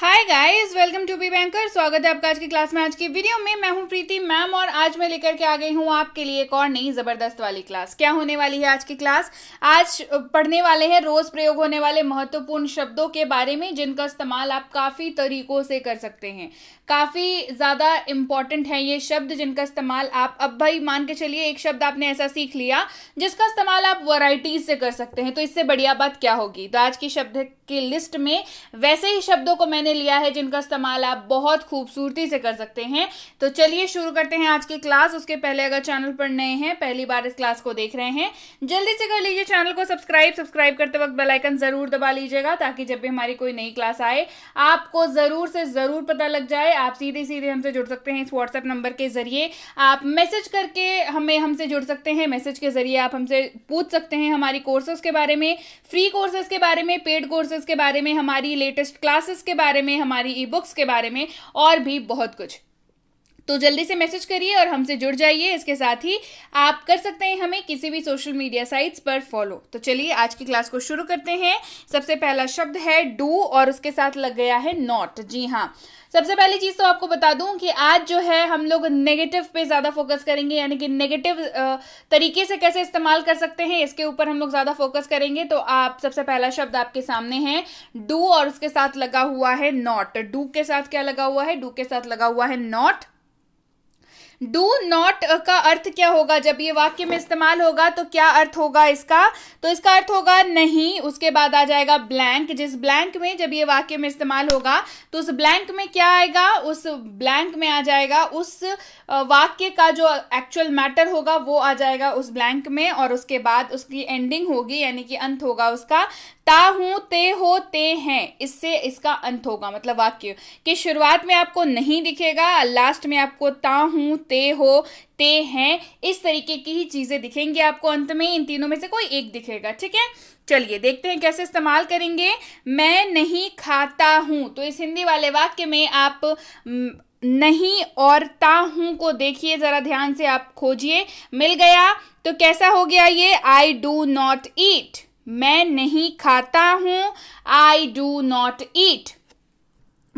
Hi guys welcome to B Banker स्वागत है आपका आज की क्लास में। आज की वीडियो में मैं हूँ प्रीति मैम और आज मैं लेकर के आ गई हूँ आपके लिए एक और नई ज़बरदस्त वाली क्लास क्या होने वाली है आज की क्लास आज पढ़ने वाले हैं, रोज प्रयोग होने वाले महत्वपूर्ण शब्दों के बारे में, जिनका इस्तेमाल आप काफ़ी तरीकों से कर सकते हैं। काफ़ी ज़्यादा इंपॉर्टेंट है ये शब्द, जिनका इस्तेमाल आप अब भाई मान के चलिए, एक शब्द आपने ऐसा सीख लिया, जिसका इस्तेमाल आप वराइटीज से कर सकते हैं। तो इससे बढ़िया बात क्या होगी? तो आज की शब्द की लिस्ट में वैसे ही शब्दों को मैंने लिया है, जिनका इस्तेमाल आप बहुत खूबसूरती से कर सकते हैं। तो चलिए शुरू करते हैं आज की क्लास। उसके पहले अगर चैनल पर नए हैं, पहली बार इस क्लास को देख रहे हैं, जल्दी से कर लीजिए चैनल को सब्सक्राइब। सब्सक्राइब करते वक्त बेलाइकन ज़रूर दबा लीजिएगा, ताकि जब भी हमारी कोई नई क्लास आए, आपको ज़रूर से ज़रूर पता लग जाए। आप सीधे सीधे हमसे जुड़ सकते हैं इस व्हाट्सएप नंबर के ज़रिए। आप मैसेज करके हमें, हमसे जुड़ सकते हैं। मैसेज के ज़रिए आप हमसे पूछ सकते हैं हमारी कोर्सेज के बारे में, फ्री कोर्सेज के बारे में, पेड कोर्सेज के बारे में, हमारी लेटेस्ट क्लासेस के बारे में हमारी ई बुक्स के बारे में और भी बहुत कुछ। तो जल्दी से मैसेज करिए और हमसे जुड़ जाइए। इसके साथ ही आप कर सकते हैं हमें किसी भी सोशल मीडिया साइट्स पर फॉलो तो चलिए, आज की क्लास को शुरू करते हैं। सबसे पहला शब्द है डू और उसके साथ लग गया है नॉट जी हाँ। सबसे पहली चीज़ तो आपको बता दूँ कि आज जो है हम लोग नेगेटिव पे ज़्यादा फोकस करेंगे, यानी कि नेगेटिव तरीके से कैसे इस्तेमाल कर सकते हैं, इसके ऊपर हम लोग ज़्यादा फोकस करेंगे। तो आप, सबसे पहला शब्द आपके सामने है डू और उसके साथ लगा हुआ है नॉट डू के साथ क्या लगा हुआ है? डू के साथ लगा हुआ है नॉट डू नॉट का अर्थ क्या होगा? जब ये वाक्य में इस्तेमाल होगा तो क्या अर्थ होगा इसका? तो इसका अर्थ होगा नहीं, उसके बाद आ जाएगा ब्लैंक जिस ब्लैंक में जब ये वाक्य में इस्तेमाल होगा तो उस ब्लैंक में क्या आएगा? उस ब्लैंक में आ जाएगा, उस वाक्य का जो एक्चुअल मैटर होगा, वो आ जाएगा उस ब्लैंक में, और उसके बाद उसकी एंडिंग होगी, यानी कि अंत होगा उसका। हूँ, ते हो, ते हैं। इससे इसका अंत होगा मतलब वाक्य। कि शुरुआत में आपको नहीं दिखेगा, लास्ट में आपको ता हूँ, ते हो, ते हैं, इस तरीके की ही चीज़ें दिखेंगी आपको अंत में, इन तीनों में से कोई एक दिखेगा, ठीक है? चलिए, देखते हैं कैसे इस्तेमाल करेंगे। मैं नहीं खाता हूँ। तो इस हिंदी वाले वाक्य में आप नहीं और ता हूँ को देखिए, जरा ध्यान से आप खोजिए। मिल गया? तो कैसा हो गया ये? आई डू नॉट ईट मैं नहीं खाता हूँ आई डू नॉट ईट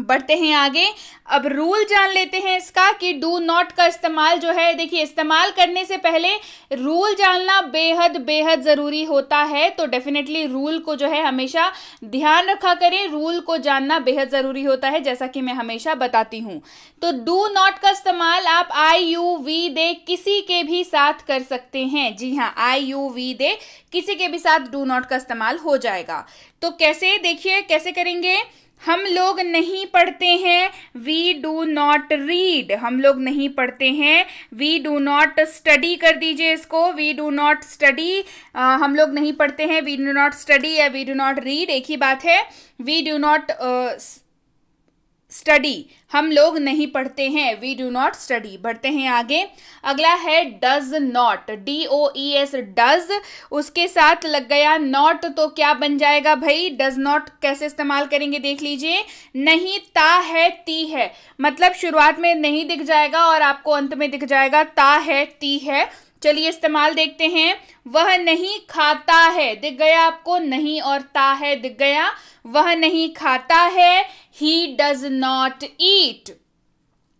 बढ़ते हैं आगे। अब रूल जान लेते हैं इसका कि डू नॉट का इस्तेमाल जो है, देखिए, इस्तेमाल करने से पहले रूल जानना बेहद बेहद ज़रूरी होता है। तो डेफिनेटली रूल को जो है हमेशा ध्यान रखा करें। रूल को जानना बेहद ज़रूरी होता है, जैसा कि मैं हमेशा बताती हूँ। तो डू नॉट का इस्तेमाल आप आई यू वी दे किसी के भी साथ कर सकते हैं। जी हाँ आई यू वी दे किसी के भी साथ डू नॉट का इस्तेमाल हो जाएगा। तो कैसे, देखिए, कैसे करेंगे? हम लोग नहीं पढ़ते हैं वी डू नॉट रीड हम लोग नहीं पढ़ते हैं वी डू नॉट स्टडी कर दीजिए इसको वी डू नॉट स्टडी हम लोग नहीं पढ़ते हैं वी डू नॉट स्टडी या वी डू नॉट रीड एक ही बात है वी डू नॉट स्टडी हम लोग नहीं पढ़ते हैं. वी डू नॉट स्टडी बढ़ते हैं आगे. अगला है does not D O E S does उसके साथ लग गया नॉट तो क्या बन जाएगा भाई? डज नॉट कैसे इस्तेमाल करेंगे देख लीजिए. नहीं, ता है, ती है. मतलब शुरुआत में नहीं दिख जाएगा और आपको अंत में दिख जाएगा. ता है, ती है. चलिए इस्तेमाल देखते हैं. वह नहीं, खाता है. दिख गया आपको? नहीं और ता है, दिख गया. वह नहीं, खाता है. ही डज नॉट ईट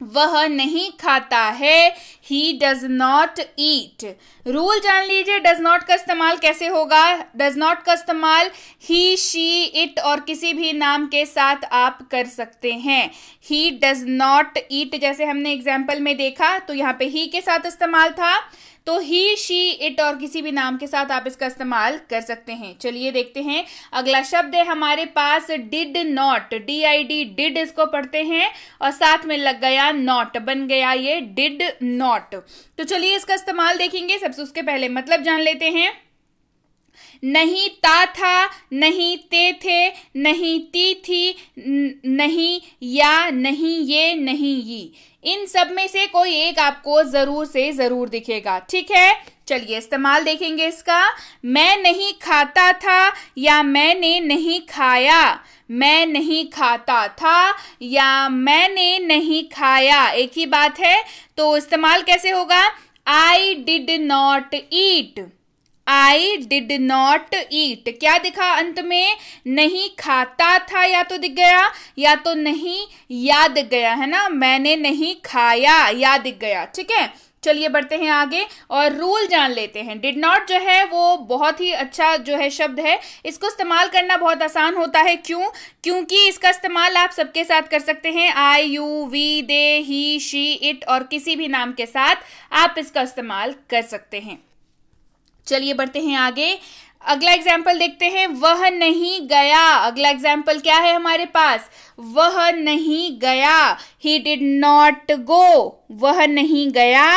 वह नहीं खाता है. He does not eat rule जान लीजिए डज नॉट का इस्तेमाल कैसे होगा? डज नॉट का इस्तेमाल ही शी इट और किसी भी नाम के साथ आप कर सकते हैं. ही डज नॉट ईट जैसे हमने एग्ज़ाम्पल में देखा तो यहाँ पे ही के साथ इस्तेमाल था. तो ही शी इट और किसी भी नाम के साथ आप इसका इस्तेमाल कर सकते हैं। चलिए देखते हैं। अगला शब्द है हमारे पास did not D I D did इसको पढ़ते हैं और साथ में लग गया नॉट बन गया ये डिड नॉट तो चलिए इसका इस्तेमाल देखेंगे। सबसे उसके पहले मतलब जान लेते हैं। नहीं ता था, नहीं ते थे, नहीं ती थी नहीं या, नहीं ये नहीं ये। इन सब में से कोई एक आपको ज़रूर से ज़रूर दिखेगा। ठीक है? चलिए इस्तेमाल देखेंगे इसका। मैं नहीं खाता था या मैंने नहीं खाया? मैं नहीं खाता था या मैंने नहीं खाया? एक ही बात है तो इस्तेमाल कैसे होगा? I did not eat I did not eat क्या दिखा अंत में? नहीं खाता था, या तो दिख गया, या तो नहीं याद गया, है ना? मैंने नहीं खाया या दिख गया। ठीक है? चलिए बढ़ते हैं आगे और रूल जान लेते हैं। डिड नॉट जो है, वो बहुत ही अच्छा जो है शब्द है। इसको इस्तेमाल करना बहुत आसान होता है। क्यों? क्योंकि इसका इस्तेमाल आप सबके साथ कर सकते हैं। I you we they he she it और किसी भी नाम के साथ आप इसका इस्तेमाल कर सकते हैं। चलिए बढ़ते हैं आगे। अगला एग्ज़ाम्पल देखते हैं। वह नहीं गया। अगला एग्ज़ाम्पल क्या है हमारे पास? वह नहीं गया। ही डिड नॉट गो वह नहीं गया।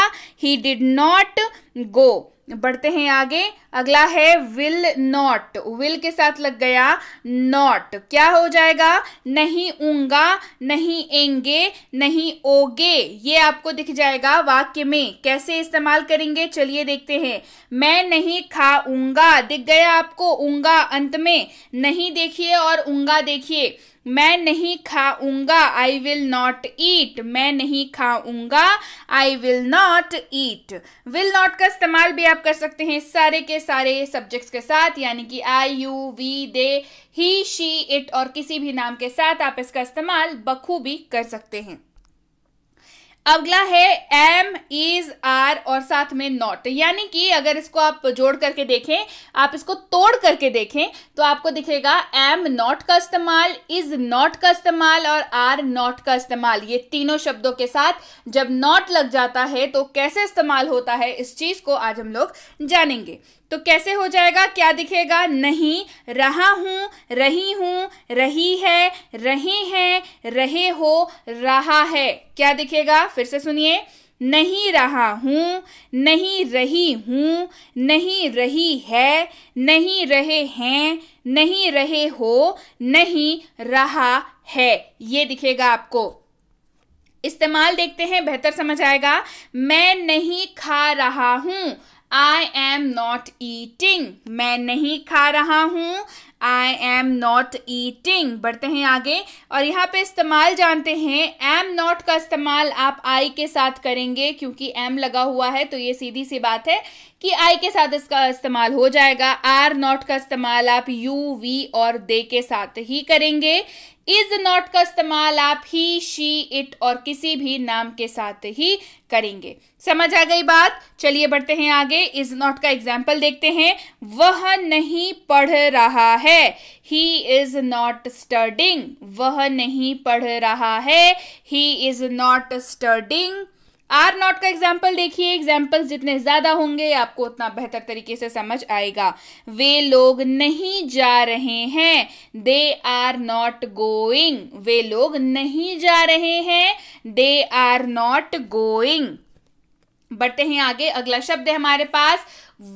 ही डिड नॉट गो बढ़ते हैं आगे। अगला है विल नॉट विल के साथ लग गया नॉट क्या हो जाएगा? नहीं ऊँगा, नहीं एँगे, नहीं ओगे। ये आपको दिख जाएगा वाक्य में। कैसे इस्तेमाल करेंगे? चलिए देखते हैं। मैं नहीं खाऊँगा। दिख गया आपको ऊँगा अंत में। नहीं देखिए और ऊँगा देखिए। मैं नहीं खाऊँगा आई विल नॉट ईट मैं नहीं खाऊँगा I will not eat will not का इस्तेमाल भी आप कर सकते हैं सारे के सारे सब्जेक्ट्स के साथ, यानी कि I you we they he she it और किसी भी नाम के साथ आप इसका इस्तेमाल बखूबी कर सकते हैं। अगला है एम इज़ आर और साथ में नॉट यानी कि अगर इसको आप जोड़ करके देखें, आप इसको तोड़ करके देखें तो आपको दिखेगा एम नॉट का इस्तेमाल इज़ नॉट का इस्तेमाल और आर नॉट का इस्तेमाल. ये तीनों शब्दों के साथ जब नॉट लग जाता है तो कैसे इस्तेमाल होता है, इस चीज़ को आज हम लोग जानेंगे। तो कैसे हो जाएगा? क्या दिखेगा? नहीं। रहा हूँ, रही हूँ, रही है, रहे हैं, रहे हो, रहा है। क्या दिखेगा? फिर से सुनिए। नहीं रहा हूँ, नहीं रही हूँ, नहीं रही है, नहीं रहे हैं, नहीं रहे हो, नहीं रहा है। ये दिखेगा आपको। इस्तेमाल देखते हैं, बेहतर समझ आएगा। मैं नहीं खा रहा हूँ आई एम नॉट ईटिंग मैं नहीं खा रहा हूँ. आई एम नॉट ईटिंग बढ़ते हैं आगे. और यहाँ पे इस्तेमाल जानते हैं एम नॉट का इस्तेमाल आप आई के साथ करेंगे क्योंकि एम लगा हुआ है तो ये सीधी सी बात है। कि आई के साथ इसका इस्तेमाल हो जाएगा आर नॉट का इस्तेमाल आप यू वी और दे के साथ ही करेंगे। इज़ नॉट का इस्तेमाल आप ही शी इट और किसी भी नाम के साथ ही करेंगे। समझ आ गई बात? चलिए बढ़ते हैं आगे। इज़ नॉट का एग्ज़ाम्पल देखते हैं। वह नहीं पढ़ रहा है। ही इज़ नॉट स्टडिंग वह नहीं पढ़ रहा है। He is not studying are not का एग्ज़ाम्पल देखिए एग्जाम्पल्स जितने ज़्यादा होंगे, आपको उतना बेहतर तरीके से समझ आएगा। वे लोग नहीं जा रहे हैं। दे आर नॉट गोइंग वे लोग नहीं जा रहे हैं। दे आर नॉट गोइंग बढ़ते हैं आगे, अगला शब्द है हमारे पास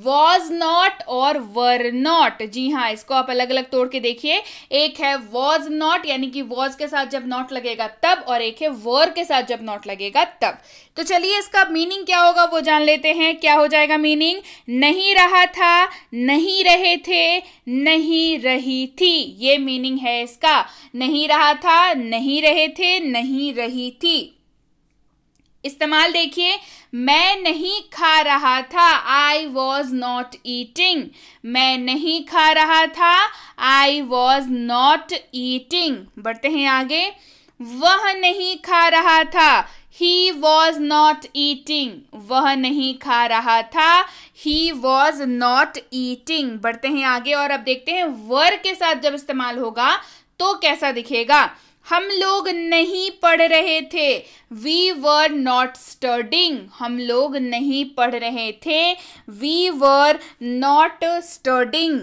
वॉज़ नॉट और वर नॉट जी हाँ इसको आप अलग अलग तोड़ के देखिए। एक है वॉज़ नॉट यानी कि वॉज़ के साथ जब नॉट लगेगा तब, और एक है वर के साथ जब नॉट लगेगा तब। तो चलिए इसका मीनिंग क्या होगा, वो जान लेते हैं, क्या हो जाएगा मीनिंग नहीं रहा था, नहीं रहे थे, नहीं रही थी। ये मीनिंग है इसका। नहीं रहा था, नहीं रहे थे, नहीं रही थी। इस्तेमाल देखिए, मैं नहीं खा रहा था आई वॉज़ नॉट ईटिंग मैं नहीं खा रहा था आई वॉज़ नॉट ईटिंग बढ़ते हैं आगे। वह नहीं खा रहा था ही वॉज़ नॉट ईटिंग वह नहीं खा रहा था ही वॉज़ नॉट ईटिंग बढ़ते हैं आगे और अब देखते हैं, वर के साथ जब इस्तेमाल होगा तो कैसा दिखेगा? हम लोग नहीं पढ़ रहे थे। वी वर नॉट स्टडिंग हम लोग नहीं पढ़ रहे थे। वी वर नॉट स्टडिंग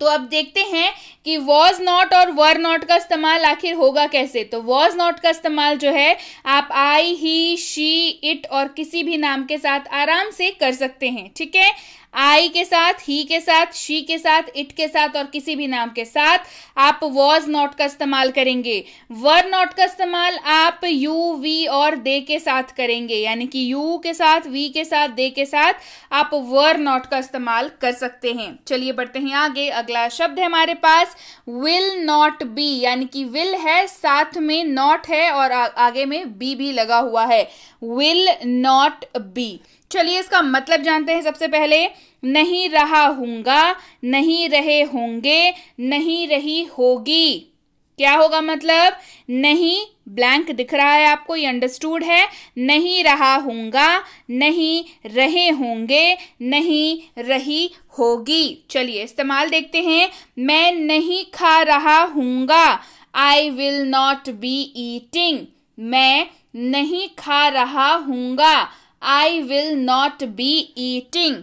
तो अब देखते हैं कि वॉज़ नॉट और वर नॉट का इस्तेमाल आखिर होगा कैसे। तो वॉज़ नॉट का इस्तेमाल जो है, आप आई ही शी इट और किसी भी नाम के साथ आराम से कर सकते हैं। ठीक है? आई के साथ ही के साथ शी के साथ इट के साथ और किसी भी नाम के साथ आप वॉज़ नॉट का इस्तेमाल करेंगे। वर नॉट का इस्तेमाल आप यू वी और दे के साथ करेंगे। यानी कि यू के साथ वी के साथ दे के साथ आप वर नॉट का इस्तेमाल कर सकते हैं। चलिए बढ़ते हैं आगे। अगला शब्द है हमारे पास विल नॉट बी यानी कि विल है साथ में नॉट है और आ, आगे में बी भी लगा हुआ है। विल नॉट बी चलिए इसका मतलब जानते हैं सबसे पहले। नहीं रहा हूँगा, नहीं रहे होंगे, नहीं रही होगी। क्या होगा मतलब? नहीं ब्लैंक दिख रहा है आपको, ये अंडरस्टूड है। नहीं रहा हूँगा, नहीं रहे होंगे, नहीं रही होगी। चलिए, इस्तेमाल देखते हैं। मैं नहीं खा रहा हूँगा I will not be eating मैं नहीं खा रहा हूँगा I will not be eating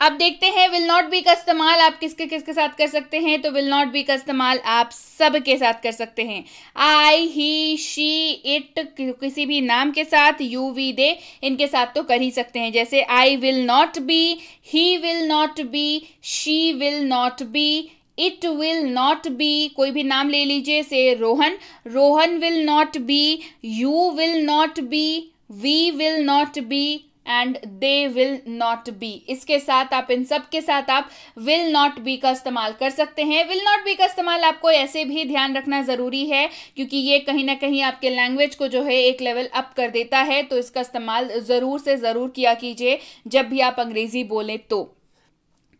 अब देखते हैं विल नॉट बी का इस्तेमाल आप किसके किसके साथ कर सकते हैं? तो विल नॉट बी का इस्तेमाल आप सब के साथ कर सकते हैं। आई ही शी इट किसी भी नाम के साथ यू वी दे इनके साथ तो कर ही सकते हैं। जैसे I will not be he will not be she will not be it will not be कोई भी नाम ले लीजिए से Rohan Rohan will not be you will not be we will not be and they will not be इसके साथ आप, इन सब के साथ आप विल नॉट बी का इस्तेमाल कर सकते हैं। विल नॉट बी का इस्तेमाल आपको ऐसे भी ध्यान रखना ज़रूरी है, क्योंकि ये कहीं ना कहीं आपके लैंग्वेज को जो है एक लेवल अप कर देता है तो इसका इस्तेमाल ज़रूर से ज़रूर किया कीजिए, जब भी आप अंग्रेज़ी बोले तो।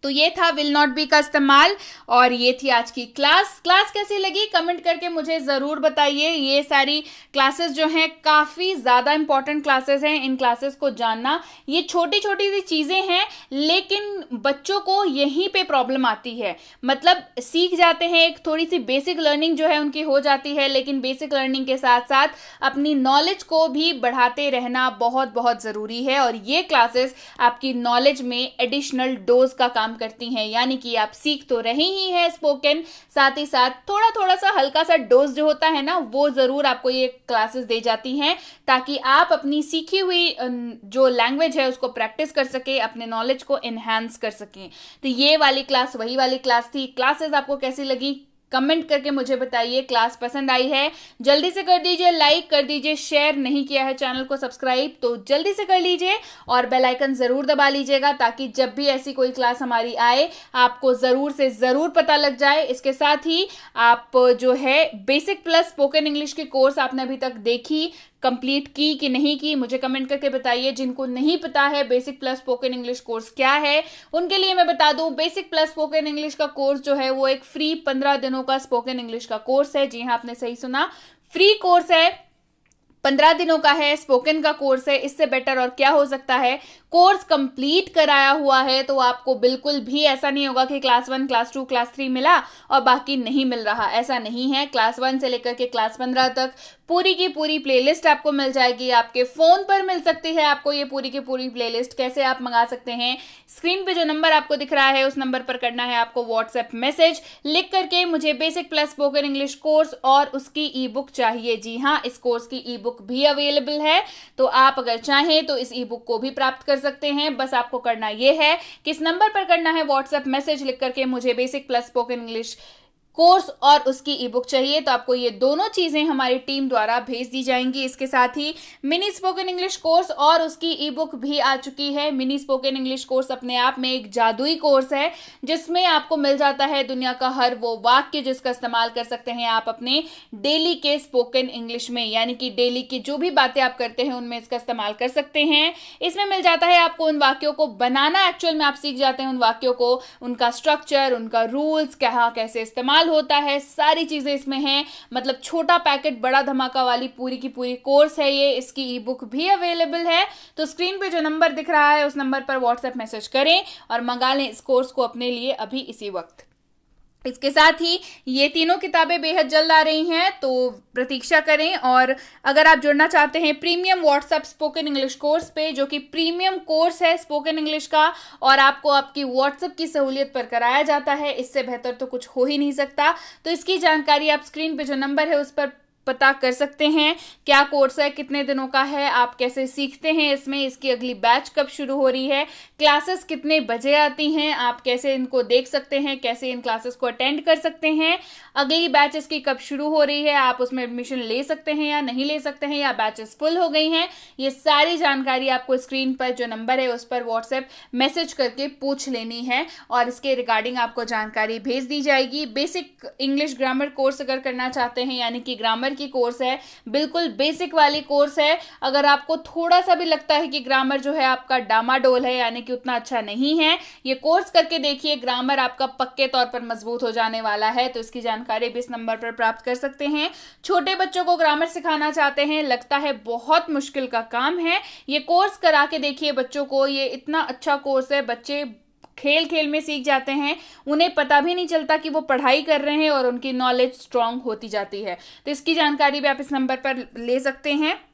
तो ये था विल नॉट बी का इस्तेमाल, और ये थी आज की क्लास। क्लास कैसी लगी? कमेंट करके मुझे ज़रूर बताइए। ये सारी क्लासेस जो हैं, काफ़ी ज़्यादा इंपॉर्टेंट क्लासेस हैं। इन क्लासेस को जानना, ये छोटी छोटी सी चीज़ें हैं, लेकिन बच्चों को यहीं पे प्रॉब्लम आती है। मतलब सीख जाते हैं, एक थोड़ी सी बेसिक लर्निंग जो है उनकी हो जाती है, लेकिन बेसिक लर्निंग के साथ साथ अपनी नॉलेज को भी बढ़ाते रहना बहुत बहुत ज़रूरी है, और ये क्लासेस आपकी नॉलेज में एडिशनल डोज का काम काम करती हैं, यानी कि आप सीख तो रहे ही हैं स्पोकन साथ ही साथ थोड़ा थोड़ा सा हल्का सा डोज जो होता है ना, वो ज़रूर आपको ये क्लासेस दे जाती हैं, ताकि आप अपनी सीखी हुई जो लैंग्वेज है उसको प्रैक्टिस कर सके, अपने नॉलेज को एनहेंस कर सकें। तो ये वाली क्लास वही वाली क्लास थी। क्लासेस आपको कैसी लगी? कमेंट करके मुझे बताइए, क्लास पसंद आई है। जल्दी से कर दीजिए लाइक, कर दीजिए शेयर नहीं किया है चैनल को सब्सक्राइब तो जल्दी से कर लीजिए और बेल आइकन ज़रूर दबा लीजिएगा ताकि जब भी ऐसी कोई क्लास हमारी आए, आपको ज़रूर से ज़रूर पता लग जाए। इसके साथ ही आप जो है बेसिक प्लस स्पोकन इंग्लिश की कोर्स आपने अभी तक देखी कंप्लीट की कि नहीं की, मुझे कमेंट करके बताइए, जिनको नहीं पता है basic plus spoken English course क्या है, उनके लिए मैं बता दूँ बेसिक प्लस स्पोकन इंग्लिश का कोर्स जो है, वो एक फ्री पंद्रह दिनों का स्पोकन इंग्लिश का कोर्स है। जी हाँ आपने सही सुना। फ्री कोर्स है, पंद्रह दिनों का है स्पोकन का कोर्स है, इससे बेटर और क्या हो सकता है? कोर्स कंप्लीट कराया हुआ है तो आपको बिल्कुल भी ऐसा नहीं होगा कि class one class two class three मिला और बाकी नहीं मिल रहा। ऐसा नहीं है। क्लास वन से लेकर के क्लास पंद्रह तक पूरी की पूरी प्लेलिस्ट आपको मिल जाएगी। आपके फ़ोन पर मिल सकती है आपको ये पूरी की पूरी प्लेलिस्ट कैसे आप मंगा सकते हैं? स्क्रीन पे जो नंबर आपको दिख रहा है, उस नंबर पर करना है आपको व्हाट्सएप मैसेज लिख करके मुझे basic plus spoken English course और उसकी ई बुक चाहिए। जी हाँ इस कोर्स की ई बुक भी अवेलेबल है। तो आप अगर चाहें तो इस ई बुक को भी प्राप्त कर सकते हैं। बस आपको करना यह है। किस नंबर पर करना है व्हाट्सएप मैसेज लिख करके मुझे basic plus spoken English course और उसकी ई बुक चाहिए तो आपको ये दोनों चीज़ें हमारी टीम द्वारा भेज दी जाएँगी। इसके साथ ही मिनी स्पोकन इंग्लिश कोर्स और उसकी ई बुक भी आ चुकी है। मिनी स्पोकन इंग्लिश कोर्स अपने आप में एक जादुई कोर्स है, जिसमें आपको मिल जाता है दुनिया का हर वो वाक्य जिसका इस्तेमाल कर सकते हैं आप अपने डेली के स्पोकन इंग्लिश में। यानी कि डेली की जो भी बातें आप करते हैं, उनमें इसका इस्तेमाल कर सकते हैं। इसमें मिल जाता है आपको उन वाक्यों को बनाना। एक्चुअल में आप सीख जाते हैं उन वाक्यों को, उनका स्ट्रक्चर उनका रूल्स क्या, कैसे इस्तेमाल इस्तेमाल होता है, सारी चीज़ें इसमें हैं। मतलब छोटा पैकेट, बड़ा धमाका वाली पूरी की पूरी कोर्स है ये, इसकी ई बुक भी अवेलेबल है। तो स्क्रीन पे जो नंबर दिख रहा है, उस नंबर पर व्हाट्सएप मैसेज करें और मंगा लें इस कोर्स को अपने लिए अभी इसी वक्त। इसके साथ ही ये तीनों किताबें बेहद जल्द आ रही हैं तो प्रतीक्षा करें। और अगर आप जुड़ना चाहते हैं premium WhatsApp spoken English course पे, जो कि प्रीमियम कोर्स है स्पोकन इंग्लिश का, और आपको आपकी व्हाट्सएप की सहूलियत पर कराया जाता है, इससे बेहतर तो कुछ हो ही नहीं सकता। तो इसकी जानकारी आप स्क्रीन पे जो नंबर है उस पर पता कर सकते हैं क्या कोर्स है, कितने दिनों का है, आप कैसे सीखते हैं, इसमें इसकी अगली बैच कब शुरू हो रही है क्लासेस कितने बजे आती हैं, आप कैसे इनको देख सकते हैं, कैसे इन क्लासेस को अटेंड कर सकते हैं, अगली बैच इसकी कब शुरू हो रही है, आप उसमें एडमिशन ले सकते हैं या नहीं ले सकते हैं, या बैचेस फुल हो गई हैं, ये सारी जानकारी आपको स्क्रीन पर जो नंबर है, उस पर व्हाट्सएप मैसेज करके पूछ लेनी है, और इसके रिगार्डिंग आपको जानकारी भेज दी जाएगी। बेसिक इंग्लिश ग्रामर कोर्स अगर करना चाहते हैं, यानी कि ग्रामर की कोर्स है, बिल्कुल बेसिक वाली कोर्स है। अगर आपको थोड़ा सा भी लगता है कि ग्रामर जो है आपका डामाडोल है, यानी कि उतना अच्छा नहीं है, ये कोर्स करके देखिए ग्रामर आपका पक्के तौर पर मज़बूत हो जाने वाला है तो इसकी जानकारी भी इस नंबर पर प्राप्त कर सकते हैं। छोटे बच्चों को ग्रामर सिखाना चाहते हैं, लगता है बहुत मुश्किल का काम है। ये कोर्स करा के देखिए बच्चों को, ये इतना अच्छा कोर्स है, बच्चे खेल खेल में सीख जाते हैं, उन्हें पता भी नहीं चलता कि वो पढ़ाई कर रहे हैं और उनकी नॉलेज स्ट्रांग होती जाती है। तो इसकी जानकारी भी आप इस नंबर पर ले सकते हैं।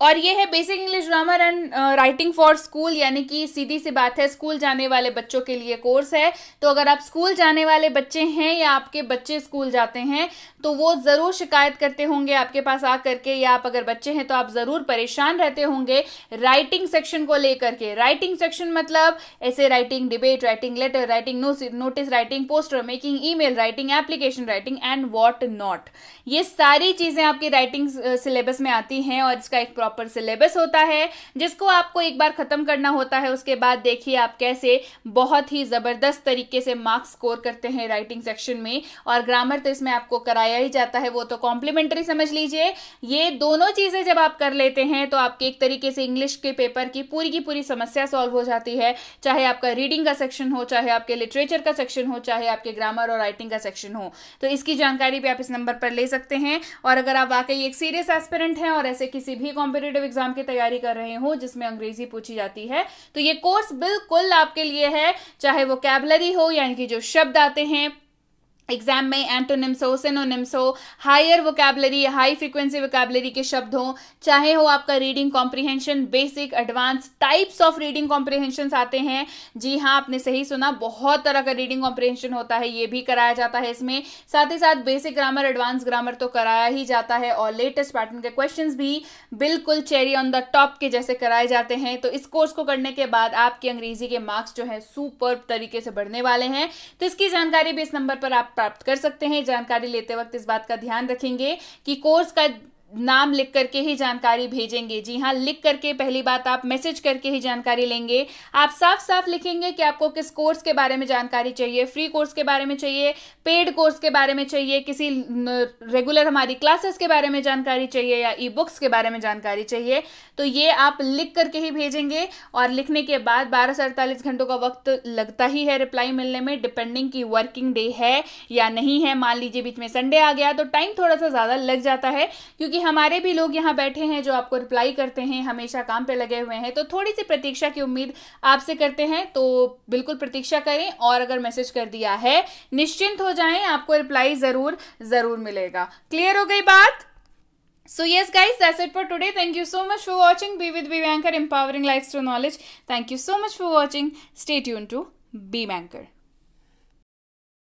और ये है basic English grammar and writing for school यानी कि सीधी सी बात है स्कूल जाने वाले बच्चों के लिए कोर्स है। तो अगर आप स्कूल जाने वाले बच्चे हैं या आपके बच्चे स्कूल जाते हैं तो वो ज़रूर शिकायत करते होंगे आपके पास आ करके या आप अगर बच्चे हैं तो आप ज़रूर परेशान रहते होंगे राइटिंग सेक्शन को लेकर के। राइटिंग सेक्शन मतलब ऐसे writing debate writing letter writing notice writing poster making email writing application writing and what not ये सारी चीज़ें आपकी राइटिंग सिलेबस में आती हैं और इसका एक प्रॉपर सिलेबस होता है, जिसको आपको एक बार खत्म करना होता है, उसके बाद देखिए आप कैसे बहुत ही ज़बरदस्त तरीके से मार्क्स स्कोर करते हैं राइटिंग सेक्शन में। और ग्रामर तो इसमें आपको कराया ही जाता है, वो तो कॉम्प्लीमेंट्री समझ लीजिए। ये दोनों चीज़ें जब आप कर लेते हैं तो आपके एक तरीके से इंग्लिश के पेपर की पूरी की पूरी समस्या सॉल्व हो जाती है। चाहे आपका रीडिंग का सेक्शन हो, चाहे आपके लिटरेचर का सेक्शन हो, चाहे आपके ग्रामर और राइटिंग का सेक्शन हो। तो इसकी जानकारी भी आप इस नंबर पर ले सकते हैं। और अगर आप वाकई एक सीरियस एस्पिरेंट हैं और ऐसे किसी भी कॉम्पिटेटिव एग्ज़ाम की तैयारी कर रहे हो, जिसमें अंग्रेज़ी पूछी जाती है। तो ये कोर्स बिल्कुल आपके लिए है, चाहे वो कैबलरी हो, यानी कि जो शब्द आते हैं एग्ज़ाम में एंटोनिम्स हो, सिनोनिम्स हो higher vocabulary high frequency vocabulary के शब्द हो, चाहे हो आपका reading comprehension basic advance types of reading comprehension आते हैं। जी हाँ आपने सही सुना, बहुत तरह का रीडिंग कॉम्प्रीहेंशन होता है, ये भी कराया जाता है इसमें। साथ ही साथ बेसिक ग्रामर एडवांस ग्रामर तो कराया ही जाता है और लेटेस्ट पैटर्न के क्वेश्चन भी बिल्कुल चेरी ऑन द टॉप के जैसे कराए जाते हैं। तो इस कोर्स को करने के बाद आपके अंग्रेज़ी के मार्क्स जो है सुपर तरीके से बढ़ने वाले हैं। तो इसकी जानकारी भी इस नंबर पर आप प्राप्त कर सकते हैं। जानकारी लेते वक्त इस बात का ध्यान रखेंगे कि कोर्स का नाम लिख करके ही जानकारी भेजेंगे। जी हाँ लिख करके पहली बात आप मैसेज करके ही जानकारी लेंगे। आप साफ़ साफ़ लिखेंगे कि आपको किस कोर्स के बारे में जानकारी चाहिए, फ्री कोर्स के बारे में चाहिए, पेड कोर्स के बारे में चाहिए, किसी रेगुलर हमारी क्लासेस के बारे में जानकारी चाहिए या ई बुक्स के बारे में जानकारी चाहिए तो ये आप लिख करके ही भेजेंगे और लिखने के बाद बारह से अड़तालीस घंटों का वक्त लगता ही है रिप्लाई मिलने में, डिपेंडिंग की वर्किंग डे है या नहीं है। मान लीजिए बीच में संडे आ गया तो टाइम थोड़ा सा ज़्यादा लग जाता है, क्योंकि हमारे भी लोग यहाँ बैठे हैं जो आपको रिप्लाई करते हैं, हमेशा काम पे लगे हुए हैं तो थोड़ी सी प्रतीक्षा की उम्मीद आपसे करते हैं तो बिल्कुल प्रतीक्षा करें और अगर मैसेज कर दिया है, निश्चिंत हो जाए, आपको रिप्लाई ज़रूर ज़रूर मिलेगा। क्लियर हो गई बात? So yes guys that's it for today thank you so much for watching be with B Banker empowering life to knowledge thank you so much for watching stay tune to B Banker